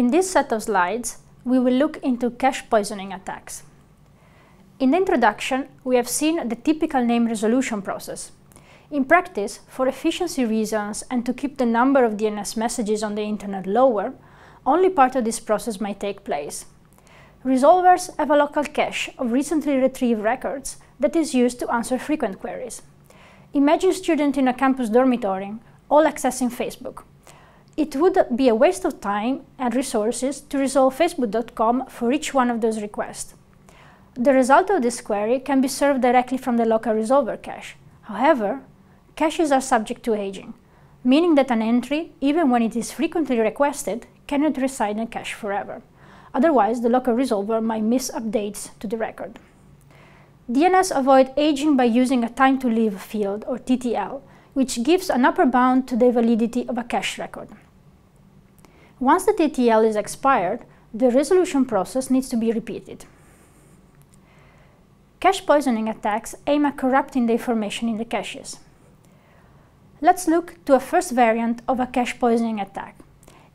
In this set of slides, we will look into cache poisoning attacks. In the introduction, we have seen the typical name resolution process. In practice, for efficiency reasons and to keep the number of DNS messages on the internet lower, only part of this process might take place. Resolvers have a local cache of recently retrieved records that is used to answer frequent queries. Imagine students in a campus dormitory, all accessing Facebook. It would be a waste of time and resources to resolve facebook.com for each one of those requests. The result of this query can be served directly from the local resolver cache. However, caches are subject to aging, meaning that an entry, even when it is frequently requested, cannot reside in cache forever. Otherwise, the local resolver might miss updates to the record. DNS avoid aging by using a time to live field, or TTL, which gives an upper bound to the validity of a cache record. Once the TTL is expired, the resolution process needs to be repeated. Cache poisoning attacks aim at corrupting the information in the caches. Let's look to a first variant of a cache poisoning attack.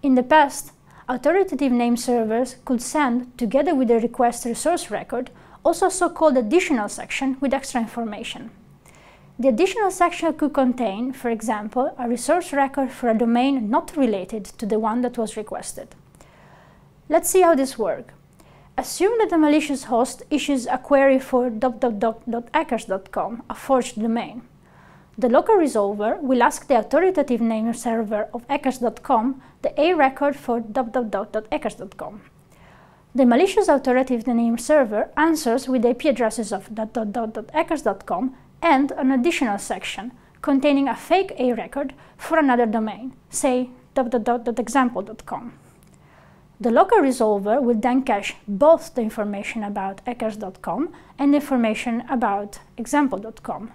In the past, authoritative name servers could send, together with the request resource record, also a so-called additional section with extra information. The additional section could contain, for example, a resource record for a domain not related to the one that was requested. Let's see how this works. Assume that a malicious host issues a query for .hackers.com, a forged domain. The local resolver will ask the authoritative name server of hackers.com the A record for hackers.com. The malicious authoritative name server answers with the IP addresses of hackers.com and an additional section containing a fake A record for another domain, say example.com. The local resolver will then cache both the information about hackers.com and information about example.com.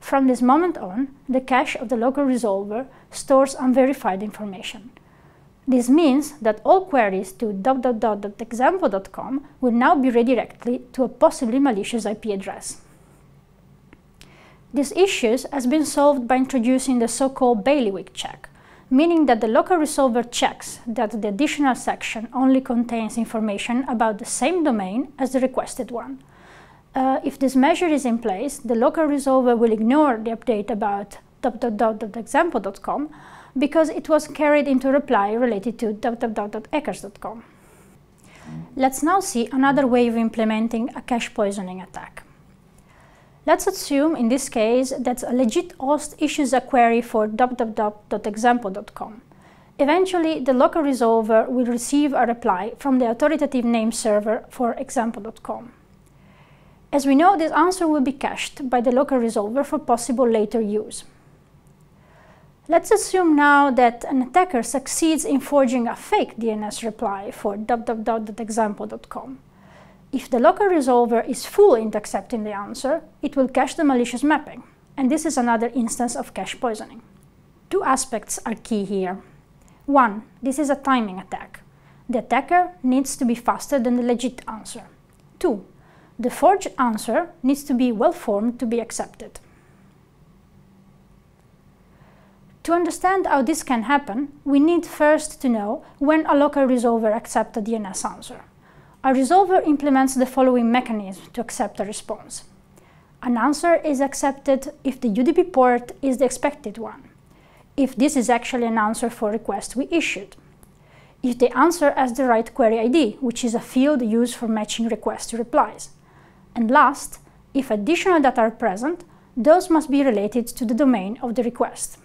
From this moment on, the cache of the local resolver stores unverified information. This means that all queries to example.com will now be redirected to a possibly malicious IP address. This issue has been solved by introducing the so-called bailiwick check, meaning that the local resolver checks that the additional section only contains information about the same domain as the requested one. Uh, if this measure is in place, the local resolver will ignore the update about example.com because it was carried into a reply related to hackers.com. Let's now see another way of implementing a cache poisoning attack. Let's assume, in this case, that a legit host issues a query for www.example.com. Eventually, the local resolver will receive a reply from the authoritative name server for example.com. As we know, this answer will be cached by the local resolver for possible later use. Let's assume now that an attacker succeeds in forging a fake DNS reply for www.example.com. If the local resolver is full in accepting the answer, it will cache the malicious mapping, and this is another instance of cache poisoning. Two aspects are key here. One, this is a timing attack. The attacker needs to be faster than the legit answer. Two, the forged answer needs to be well-formed to be accepted. To understand how this can happen, we need first to know when a local resolver accepts a DNS answer. A resolver implements the following mechanism to accept a response. An answer is accepted if the UDP port is the expected one, if this is actually an answer for a request we issued, if the answer has the right query ID, which is a field used for matching requests to replies, and last, if additional data are present, those must be related to the domain of the request.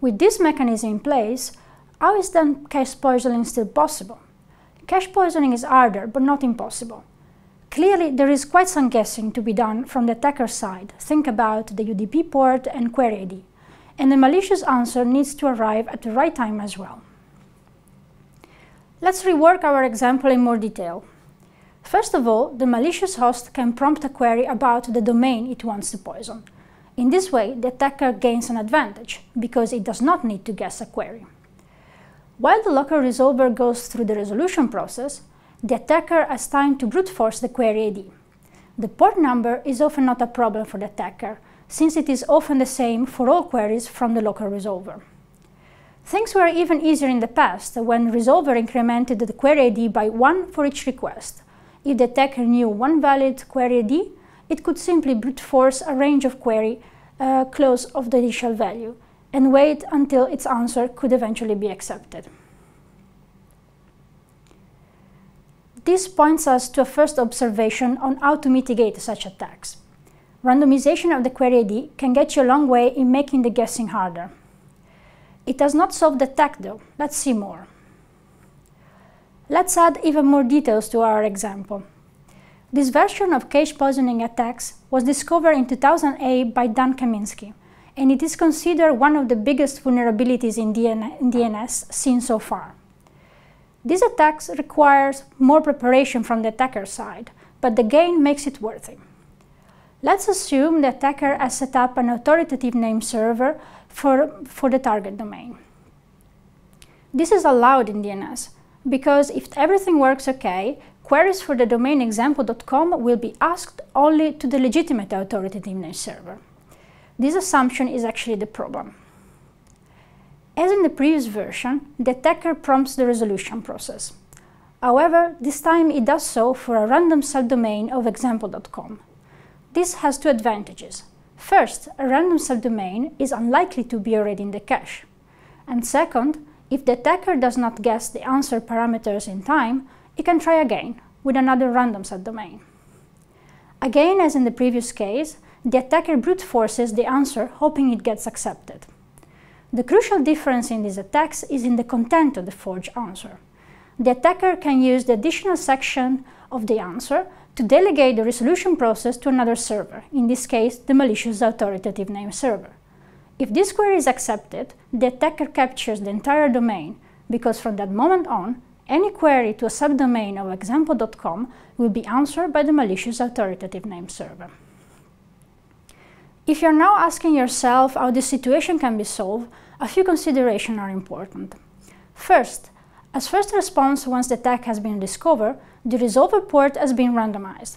With this mechanism in place, how is then cache poisoning still possible? Cache poisoning is harder, but not impossible. Clearly, there is quite some guessing to be done from the attacker side. Think about the UDP port and query ID. And the malicious answer needs to arrive at the right time as well. Let's rework our example in more detail. First of all, the malicious host can prompt a query about the domain it wants to poison. In this way, the attacker gains an advantage, because it does not need to guess a query. While the local resolver goes through the resolution process, the attacker has time to brute force the query ID. The port number is often not a problem for the attacker, since it is often the same for all queries from the local resolver. Things were even easier in the past when resolver incremented the query ID by one for each request. If the attacker knew one valid query ID, it could simply brute force a range of query uh, close of the initial value and wait until its answer could eventually be accepted. This points us to a first observation on how to mitigate such attacks. Randomization of the query ID can get you a long way in making the guessing harder. It does not solve the attack though. Let's see more. Let's add even more details to our example. This version of cache poisoning attacks was discovered in 2008 by Dan Kaminsky, and it is considered one of the biggest vulnerabilities in, DN in DNS seen so far. These attacks requires more preparation from the attacker side, but the gain makes it worth it. Let's assume the attacker has set up an authoritative name server for, for the target domain. This is allowed in DNS because if everything works okay, queries for the domain example.com will be asked only to the legitimate authoritative name server. This assumption is actually the problem. As in the previous version, the attacker prompts the resolution process. However, this time it does so for a random subdomain of example.com. This has two advantages. First, a random subdomain is unlikely to be already in the cache. And second, if the attacker does not guess the answer parameters in time, it can try again with another random subdomain. Again, as in the previous case, the attacker brute forces the answer hoping it gets accepted. The crucial difference in these attacks is in the content of the forged answer. The attacker can use the additional section of the answer to delegate the resolution process to another server, in this case the malicious authoritative name server. If this query is accepted, the attacker captures the entire domain, because from that moment on, any query to a subdomain of example.com will be answered by the malicious authoritative name server. If you're now asking yourself how this situation can be solved, a few considerations are important. First, as first response once the attack has been discovered, the resolver port has been randomized.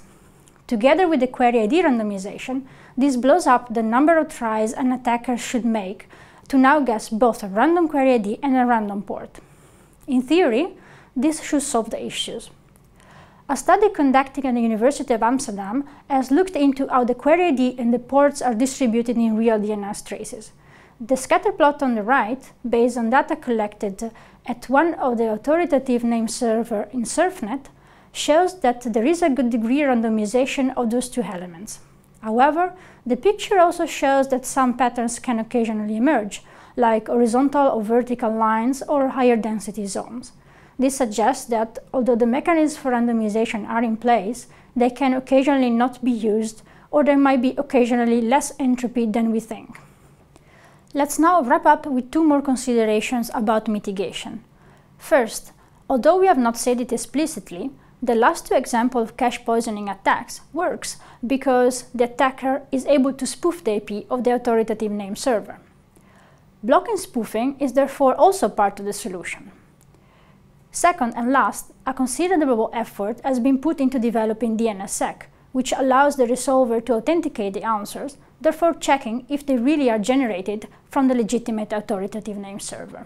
Together with the query ID randomization, this blows up the number of tries an attacker should make to now guess both a random query ID and a random port. In theory, this should solve the issues. A study conducted at the University of Amsterdam has looked into how the query ID and the ports are distributed in real DNS traces. The scatter plot on the right, based on data collected at one of the authoritative name server in SURFnet, shows that there is a good degree of randomization of those two elements. However, the picture also shows that some patterns can occasionally emerge, like horizontal or vertical lines or higher density zones. This suggests that although the mechanisms for randomization are in place, they can occasionally not be used or there might be occasionally less entropy than we think. Let's now wrap up with two more considerations about mitigation. First, although we have not said it explicitly, the last two examples of cache poisoning attacks works because the attacker is able to spoof the IP of the authoritative name server. Blocking spoofing is therefore also part of the solution. Second and last, a considerable effort has been put into developing DNSSEC, which allows the resolver to authenticate the answers, therefore checking if they really are generated from the legitimate authoritative name server.